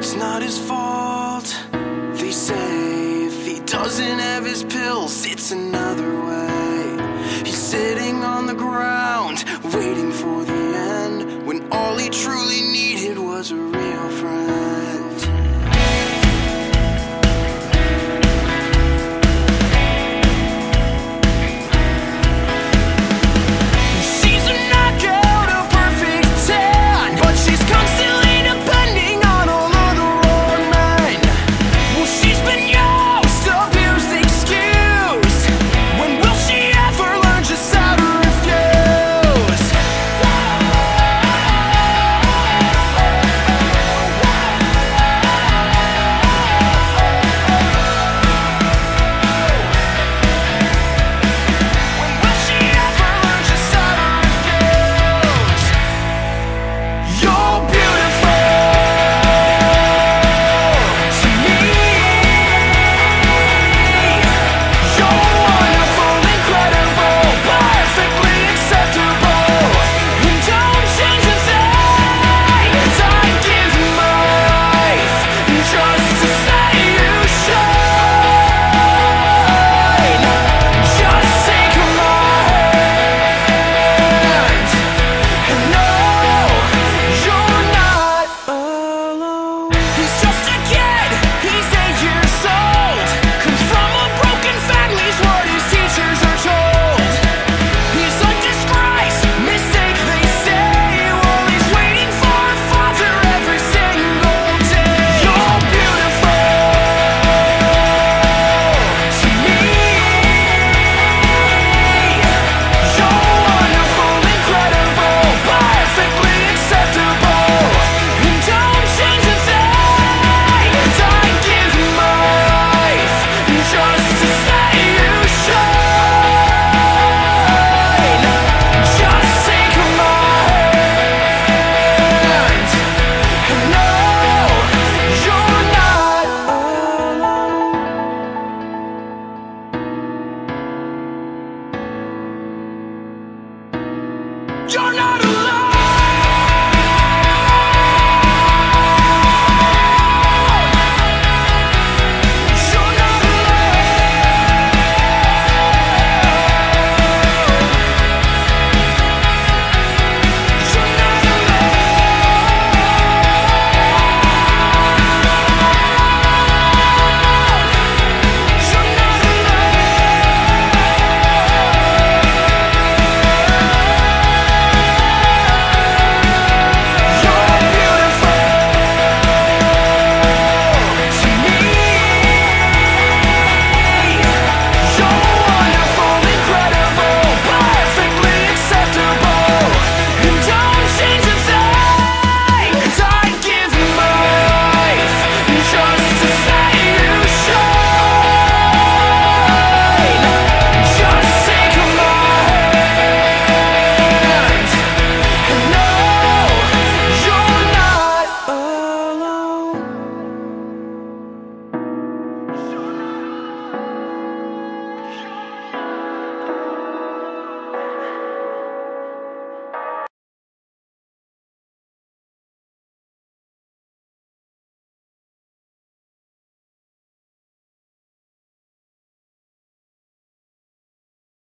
It's not his fault, they say. If he doesn't have his pills, it's another way. He's sitting on the ground, waiting for the end, when all he truly needed was a real friend. You're not alone.